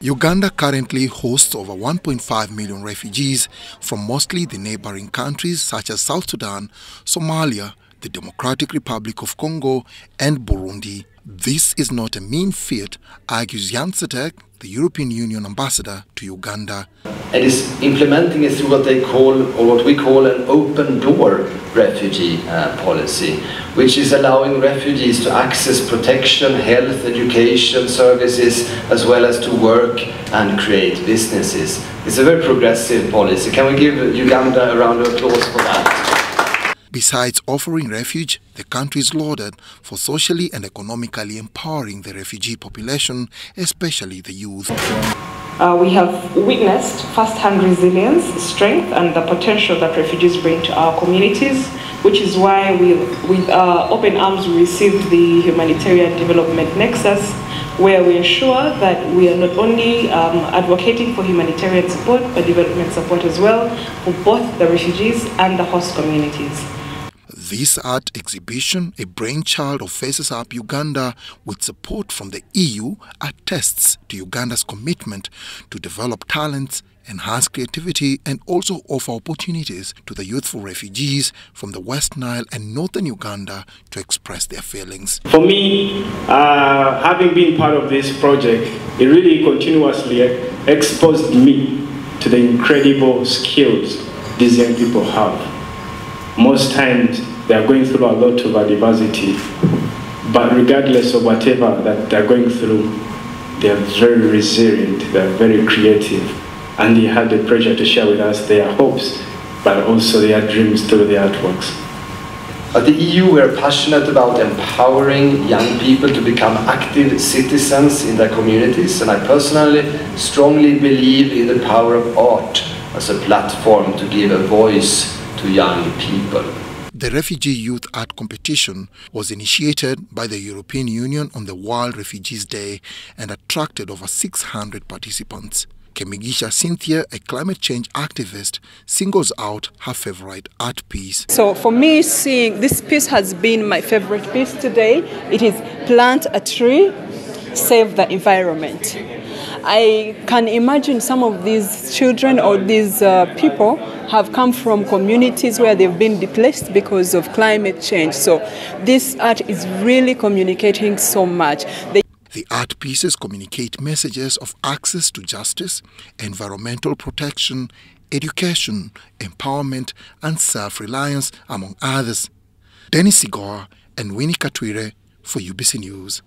Uganda currently hosts over 1.5 million refugees from mostly the neighboring countries such as South Sudan, Somalia, the Democratic Republic of Congo, and Burundi. This is not a mean feat, argues Jan Sadek, the European Union ambassador to Uganda. It is implementing it through what they call, or what we call, an open door refugee uh, policy, which is allowing refugees to access protection, health, education services, as well as to work and create businesses. It's a very progressive policy. Can we give Uganda a round of applause for that? Besides offering refuge, the country is lauded for socially and economically empowering the refugee population, especially the youth. Uh, we have witnessed first-hand resilience, strength, and the potential that refugees bring to our communities, which is why we, with uh, open arms, we received the Humanitarian Development Nexus, where we ensure that we are not only um, advocating for humanitarian support, but development support as well for both the refugees and the host communities. This art exhibition, a brainchild of Faces Up Uganda with support from the EU, attests to Uganda's commitment to develop talents, enhance creativity and also offer opportunities to the youthful refugees from the West Nile and northern Uganda to express their feelings. For me, uh, having been part of this project, it really continuously exposed me to the incredible skills these young people have. Most times, they are going through a lot of adversity, but regardless of whatever that they're going through, they are very resilient, they are very creative, and they had the pleasure to share with us their hopes, but also their dreams through their artworks. At the EU, we are passionate about empowering young people to become active citizens in their communities, and I personally strongly believe in the power of art as a platform to give a voice to young people. The Refugee Youth Art Competition was initiated by the European Union on the World Refugees Day and attracted over 600 participants. Kemigisha Cynthia, a climate change activist, singles out her favorite art piece. So for me, seeing this piece has been my favorite piece today. It is Plant a Tree, Save the Environment. I can imagine some of these children or these uh, people have come from communities where they've been displaced because of climate change. So this art is really communicating so much. They the art pieces communicate messages of access to justice, environmental protection, education, empowerment, and self reliance, among others. Dennis Sigor and Winnie Katwire for UBC News.